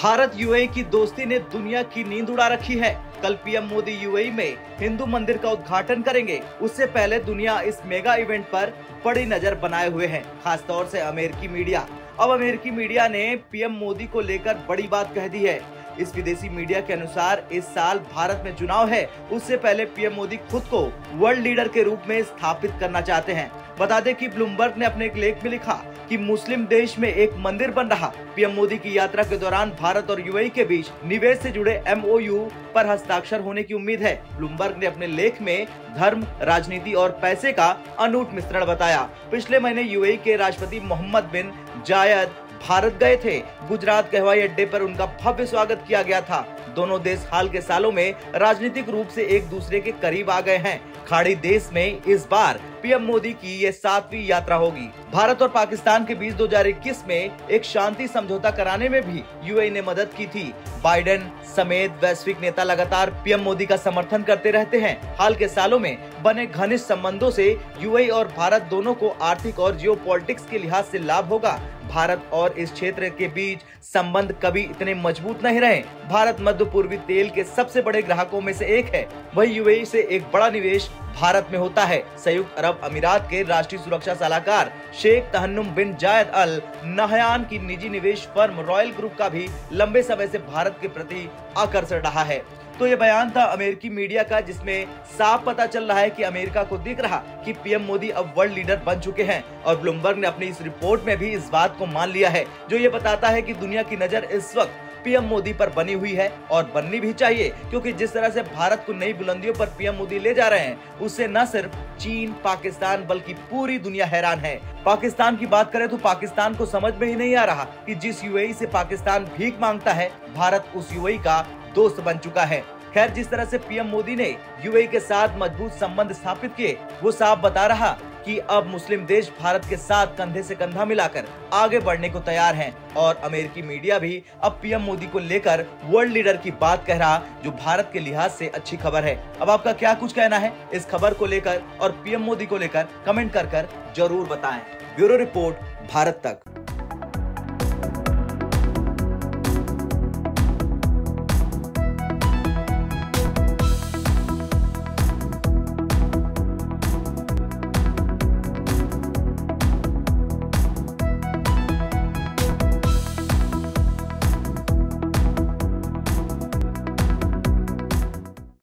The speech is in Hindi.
भारत यूएई की दोस्ती ने दुनिया की नींद उड़ा रखी है। कल पीएम मोदी यूएई में हिंदू मंदिर का उद्घाटन करेंगे। उससे पहले दुनिया इस मेगा इवेंट पर बड़ी नज़र बनाए हुए है, खासतौर से अमेरिकी मीडिया। अब अमेरिकी मीडिया ने पीएम मोदी को लेकर बड़ी बात कह दी है। इस विदेशी मीडिया के अनुसार इस साल भारत में चुनाव है। उससे पहले पीएम मोदी खुद को वर्ल्ड लीडर के रूप में स्थापित करना चाहते हैं। बता दें कि ब्लूमबर्ग ने अपने एक लेख में लिखा कि मुस्लिम देश में एक मंदिर बन रहा। पीएम मोदी की यात्रा के दौरान भारत और यूएई के बीच निवेश से जुड़े एमओयू पर हस्ताक्षर होने की उम्मीद है। ब्लूमबर्ग ने अपने लेख में धर्म, राजनीति और पैसे का अनूठ मिश्रण बताया। पिछले महीने यूएई के राष्ट्रपति मोहम्मद बिन जायद भारत गए थे। गुजरात के हवाई अड्डे पर उनका भव्य स्वागत किया गया था। दोनों देश हाल के सालों में राजनीतिक रूप से एक दूसरे के करीब आ गए हैं। खाड़ी देश में इस बार पीएम मोदी की ये सातवीं यात्रा होगी। भारत और पाकिस्तान के बीच 2021 में एक शांति समझौता कराने में भी यूएई ने मदद की थी। बाइडेन समेत वैश्विक नेता लगातार पीएम मोदी का समर्थन करते रहते हैं। हाल के सालों में बने घनिष्ठ संबंधों से यूएई और भारत दोनों को आर्थिक और जियो के लिहाज से लाभ होगा। भारत और इस क्षेत्र के बीच संबंध कभी इतने मज़बूत नहीं रहे। भारत मध्य पूर्वी तेल के सबसे बड़े ग्राहकों में से एक है। वही यूएई से एक बड़ा निवेश भारत में होता है। संयुक्त अरब अमीरात के राष्ट्रीय सुरक्षा सलाहकार शेख तहन्नुम बिन जायद अल नहयान की निजी निवेश फर्म रॉयल ग्रुप का भी लंबे समय से भारत के प्रति आकर्षण रहा है। तो ये बयान था अमेरिकी मीडिया का, जिसमें साफ़ पता चल रहा है कि अमेरिका को दिख रहा कि पीएम मोदी अब वर्ल्ड लीडर बन चुके हैं और ब्लूमबर्ग ने अपनी इस रिपोर्ट में भी इस बात को मान लिया है, जो ये बताता है कि दुनिया की नज़र इस वक्त पीएम मोदी पर बनी हुई है और बननी भी चाहिए, क्योंकि जिस तरह से भारत को नई बुलंदियों पर पीएम मोदी ले जा रहे हैं, उससे न सिर्फ़ चीन, पाकिस्तान, बल्कि पूरी दुनिया हैरान है। पाकिस्तान की बात करें तो पाकिस्तान को समझ में ही नहीं आ रहा कि जिस यूएई से पाकिस्तान भीख माँगता है, भारत उस यूएई का दोस्त बन चुका है। खैर, जिस तरह से पीएम मोदी ने यूएई के साथ मज़बूत संबंध स्थापित किए, वो साफ़ बता रहा कि अब मुस्लिम देश भारत के साथ कंधे से कंधा मिलाकर आगे बढ़ने को तैयार हैं। और अमेरिकी मीडिया भी अब पीएम मोदी को लेकर वर्ल्ड लीडर की बात कह रहा जो भारत के लिहाज से अच्छी खबर है। अब आपका क्या कुछ कहना है इस खबर को लेकर और पीएम मोदी को लेकर कमेंट कर कर ज़रूर बताएँ। ब्यूरो रिपोर्ट, भारत तक।